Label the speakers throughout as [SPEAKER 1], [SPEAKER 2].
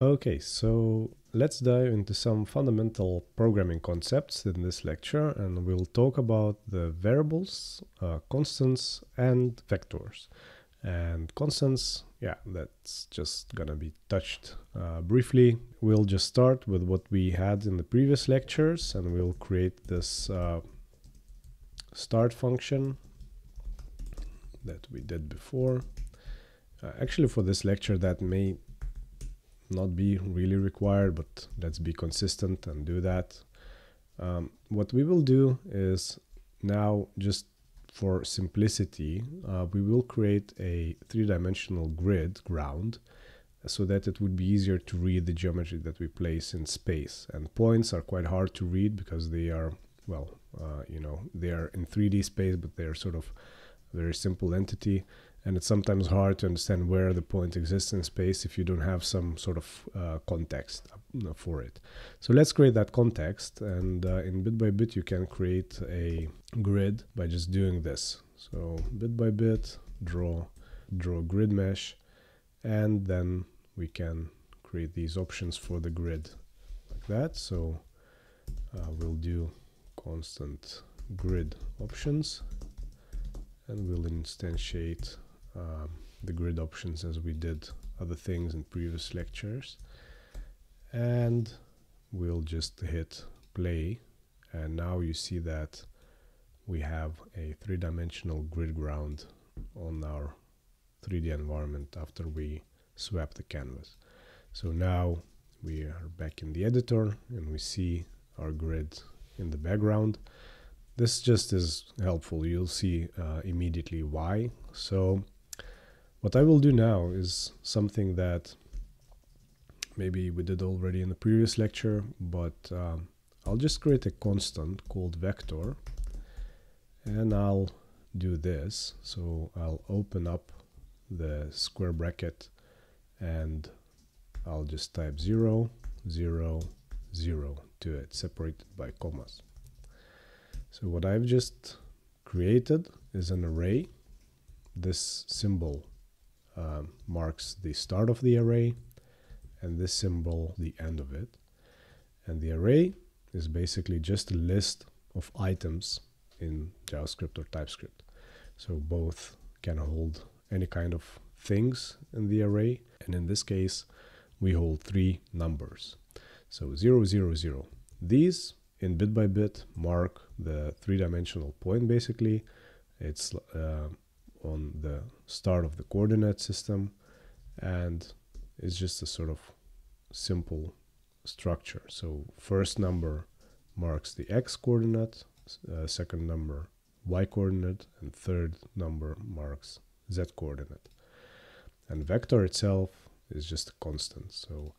[SPEAKER 1] Okay, so let's dive into some fundamental programming concepts in this lecture and we'll talk about the variables, uh, constants and vectors. And constants, yeah, that's just gonna be touched uh, briefly. We'll just start with what we had in the previous lectures and we'll create this uh, start function that we did before. Uh, actually for this lecture that may not be really required, but let's be consistent and do that. Um, what we will do is now just for simplicity, uh, we will create a three-dimensional grid ground so that it would be easier to read the geometry that we place in space. And points are quite hard to read because they are, well, uh, you know, they are in 3D space, but they're sort of very simple entity and it's sometimes hard to understand where the point exists in space if you don't have some sort of uh, context uh, for it. So let's create that context and uh, in bit by bit you can create a grid by just doing this. So bit by bit draw draw grid mesh and then we can create these options for the grid like that. So uh, we'll do constant grid options and we'll instantiate um, the grid options as we did other things in previous lectures and we'll just hit play and now you see that we have a three-dimensional grid ground on our 3D environment after we swap the canvas. So now we are back in the editor and we see our grid in the background. This just is helpful. You'll see uh, immediately why. So what I will do now is something that maybe we did already in the previous lecture, but um, I'll just create a constant called vector and I'll do this. So I'll open up the square bracket and I'll just type 0, 0, 0 to it, separated by commas. So what I've just created is an array. This symbol uh, marks the start of the array and this symbol the end of it. And the array is basically just a list of items in JavaScript or TypeScript. So both can hold any kind of things in the array. And in this case, we hold three numbers. So 0, 0, 0. These in bit by bit mark the three-dimensional point basically. It's uh, on the start of the coordinate system and it's just a sort of simple structure. So first number marks the x coordinate, uh, second number y coordinate, and third number marks z coordinate. And vector itself is just a constant. So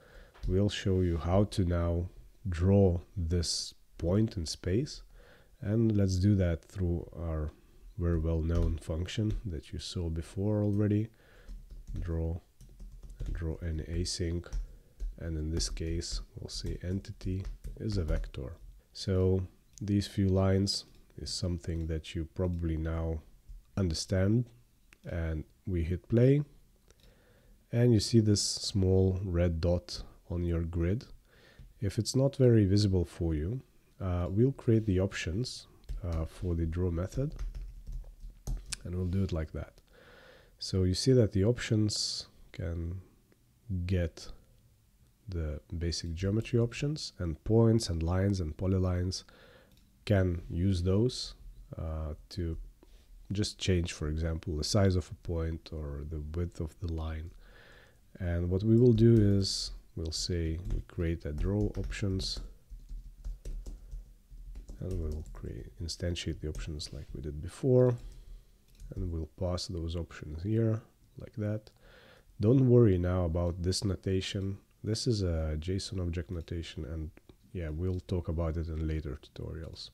[SPEAKER 1] we'll show you how to now draw this point in space. And let's do that through our very well known function that you saw before already. Draw draw any async and in this case we'll say entity is a vector. So these few lines is something that you probably now understand and we hit play. And you see this small red dot on your grid. If it's not very visible for you uh, we'll create the options uh, for the draw method and we'll do it like that. So you see that the options can get the basic geometry options and points and lines and polylines can use those uh, to just change, for example, the size of a point or the width of the line. And what we will do is we'll say we create a draw options and we'll create instantiate the options like we did before and we'll pass those options here like that. Don't worry now about this notation. This is a JSON object notation and yeah, we'll talk about it in later tutorials.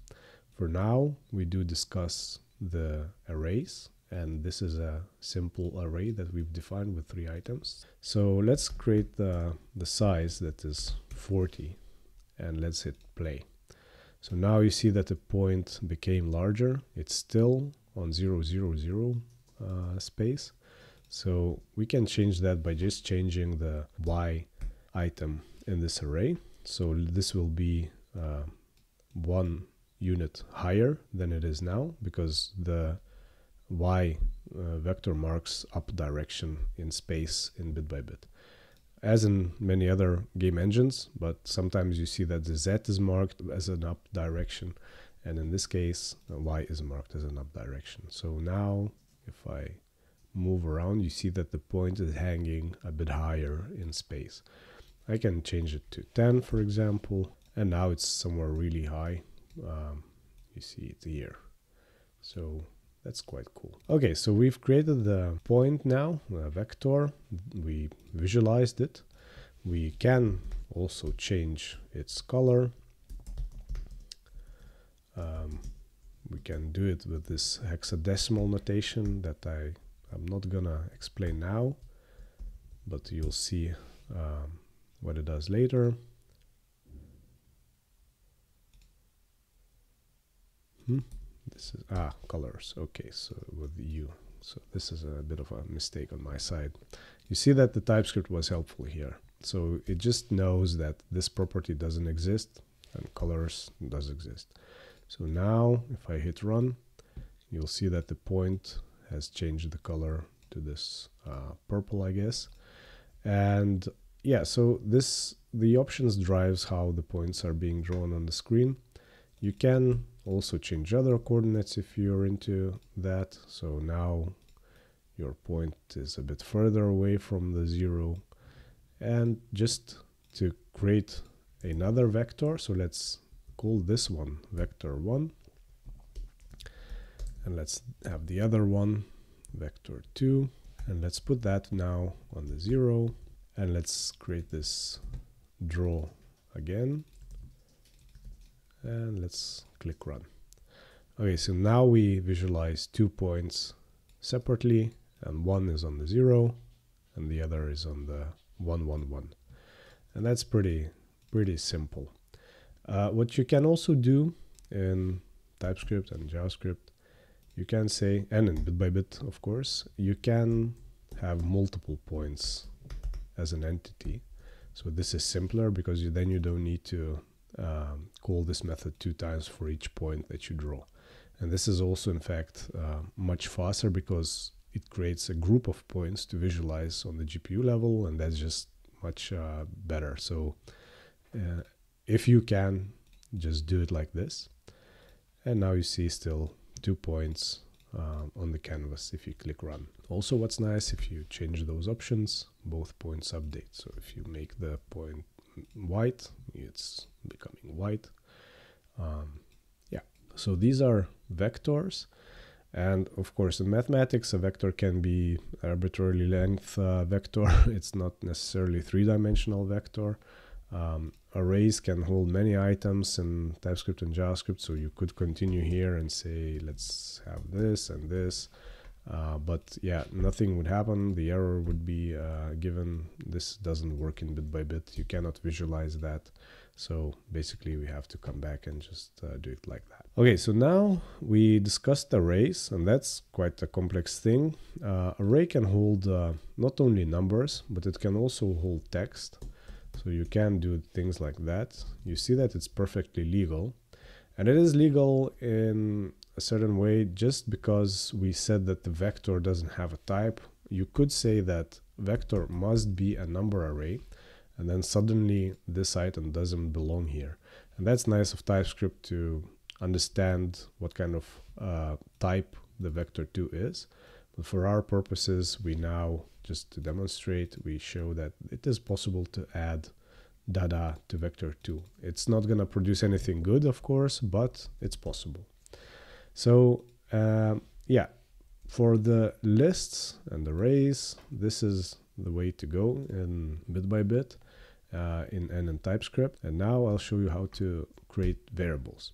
[SPEAKER 1] For now, we do discuss the arrays and this is a simple array that we've defined with three items. So let's create the, the size that is 40 and let's hit play. So now you see that the point became larger. It's still on 0, 0, 0 uh, space. So we can change that by just changing the y item in this array. So this will be uh, one unit higher than it is now because the y uh, vector marks up direction in space in bit by bit as in many other game engines, but sometimes you see that the Z is marked as an up direction, and in this case, Y is marked as an up direction. So now, if I move around, you see that the point is hanging a bit higher in space. I can change it to 10, for example, and now it's somewhere really high. Um, you see it here. So that's quite cool. Okay, so we've created the point now, a vector. We visualized it. We can also change its color. Um, we can do it with this hexadecimal notation that I I'm not gonna explain now, but you'll see um, what it does later. Hmm this is ah colors. Okay so with you. So this is a bit of a mistake on my side. You see that the typescript was helpful here. So it just knows that this property doesn't exist and colors does exist so now if I hit run you'll see that the point has changed the color to this uh, purple I guess and yeah so this the options drives how the points are being drawn on the screen you can also change other coordinates if you're into that. So now your point is a bit further away from the zero. And just to create another vector, so let's call this one vector 1. And let's have the other one vector 2. And let's put that now on the 0. And let's create this draw again and let's click run. Okay, so now we visualize two points separately and one is on the zero and the other is on the 111. And that's pretty, pretty simple. Uh, what you can also do in TypeScript and JavaScript, you can say, and in bit by bit, of course, you can have multiple points as an entity. So this is simpler because you, then you don't need to um, call this method two times for each point that you draw. And this is also, in fact, uh, much faster because it creates a group of points to visualize on the GPU level, and that's just much uh, better. So uh, if you can, just do it like this. And now you see still two points uh, on the canvas if you click run. Also, what's nice if you change those options, both points update. So if you make the point white, it's becoming white. Um, yeah, so these are vectors. And of course, in mathematics, a vector can be arbitrarily length uh, vector. it's not necessarily three-dimensional vector. Um, arrays can hold many items in TypeScript and JavaScript, so you could continue here and say, let's have this and this. Uh, but yeah, nothing would happen. The error would be uh, given. This doesn't work in bit by bit. You cannot visualize that. So basically we have to come back and just uh, do it like that. Okay, so now we discussed arrays and that's quite a complex thing. Uh, array can hold uh, not only numbers, but it can also hold text. So you can do things like that. You see that it's perfectly legal. And it is legal in a certain way just because we said that the vector doesn't have a type. You could say that vector must be a number array and then suddenly this item doesn't belong here. And that's nice of TypeScript to understand what kind of uh, type the vector2 is. But for our purposes, we now, just to demonstrate, we show that it is possible to add data to vector2. It's not going to produce anything good, of course, but it's possible. So uh, yeah, for the lists and the arrays, this is the way to go in bit by bit uh, in N and TypeScript. And now I'll show you how to create variables.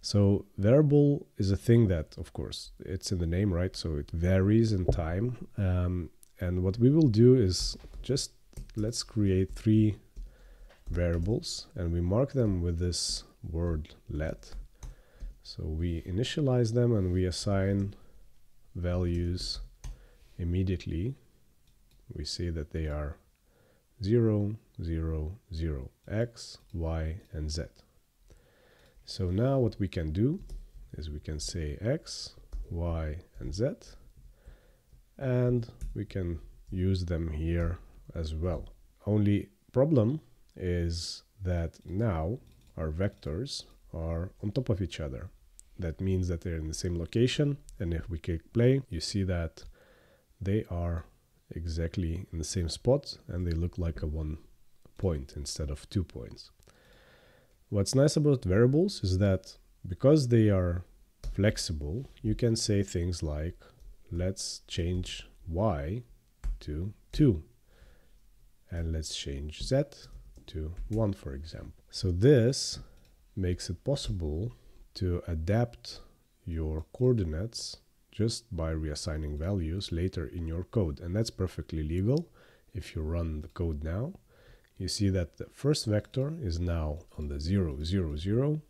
[SPEAKER 1] So variable is a thing that, of course, it's in the name, right? So it varies in time. Um, and what we will do is just let's create three variables and we mark them with this word let. So we initialize them and we assign values immediately. We say that they are 0, 0, 0, x, y, and z. So now what we can do is we can say x, y, and z, and we can use them here as well. Only problem is that now our vectors are on top of each other. That means that they're in the same location, and if we click play, you see that they are exactly in the same spot and they look like a one point instead of two points. What's nice about variables is that because they are flexible, you can say things like, let's change y to 2 and let's change z to 1 for example. So this makes it possible to adapt your coordinates just by reassigning values later in your code. And that's perfectly legal. If you run the code now, you see that the first vector is now on the 0, 0, 0,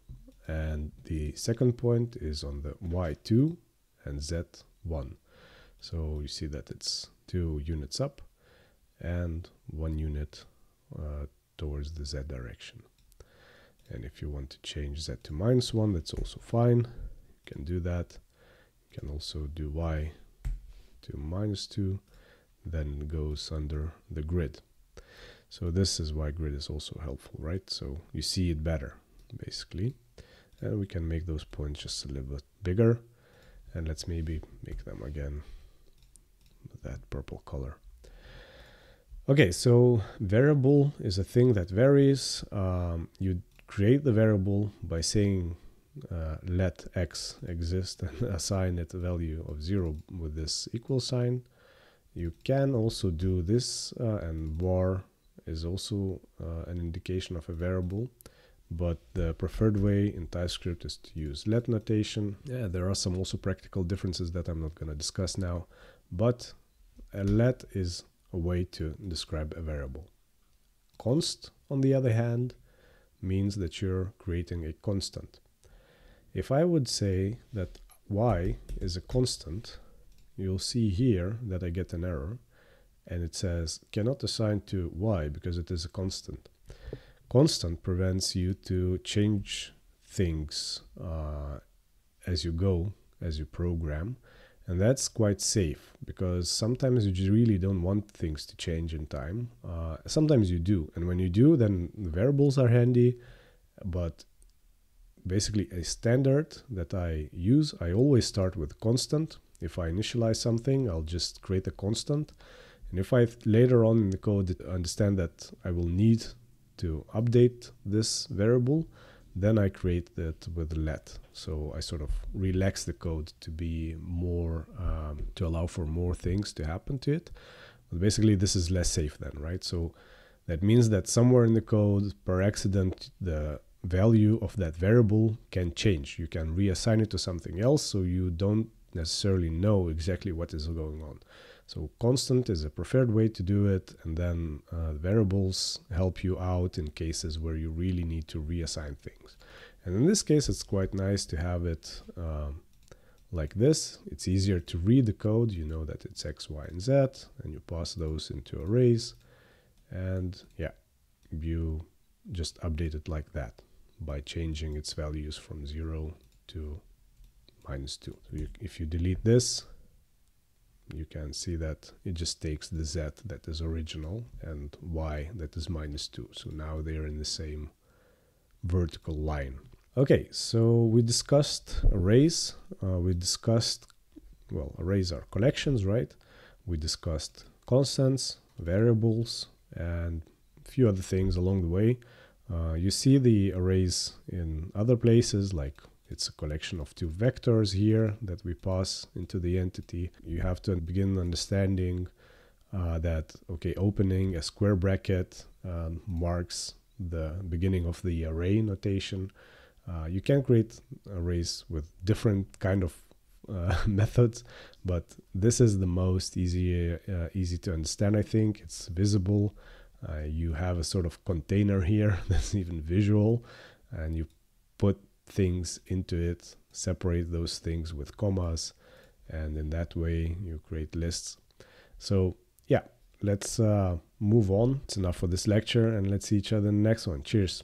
[SPEAKER 1] and the second point is on the y2 and z1. So you see that it's two units up and one unit uh, towards the z direction. And if you want to change z to minus 1, that's also fine. You can do that. You can also do y to minus 2 then it goes under the grid. So this is why grid is also helpful right? So you see it better basically. And we can make those points just a little bit bigger. And let's maybe make them again that purple color okay so variable is a thing that varies um, you create the variable by saying uh, let x exist and assign it a value of 0 with this equal sign. You can also do this uh, and var is also uh, an indication of a variable but the preferred way in TypeScript is to use let notation. Yeah, there are some also practical differences that I'm not going to discuss now, but a let is a way to describe a variable. Const, on the other hand, means that you're creating a constant. If I would say that y is a constant, you'll see here that I get an error and it says cannot assign to y because it is a constant. Constant prevents you to change things uh, as you go, as you program, and that's quite safe because sometimes you really don't want things to change in time. Uh, sometimes you do, and when you do, then the variables are handy, but basically a standard that I use. I always start with constant. If I initialize something, I'll just create a constant. And if I later on in the code understand that I will need to update this variable, then I create that with let. So I sort of relax the code to be more, um, to allow for more things to happen to it. But basically, this is less safe then, right? So that means that somewhere in the code, per accident, the value of that variable can change. You can reassign it to something else so you don't necessarily know exactly what is going on. So constant is a preferred way to do it and then uh, variables help you out in cases where you really need to reassign things. And in this case it's quite nice to have it uh, like this. It's easier to read the code, you know that it's x, y, and z and you pass those into arrays and yeah, you just update it like that by changing its values from 0 to minus 2. So you, if you delete this, you can see that it just takes the z that is original and y that is minus 2. So now they're in the same vertical line. Okay, so we discussed arrays. Uh, we discussed, well, arrays are collections, right? We discussed constants, variables, and a few other things along the way. Uh, you see the arrays in other places like it's a collection of two vectors here that we pass into the entity. You have to begin understanding uh, that, okay, opening a square bracket um, marks the beginning of the array notation. Uh, you can create arrays with different kind of uh, methods, but this is the most easy, uh, easy to understand, I think. It's visible. Uh, you have a sort of container here that's even visual, and you put things into it, separate those things with commas, and in that way you create lists. So yeah, let's uh, move on. It's enough for this lecture, and let's see each other in the next one. Cheers.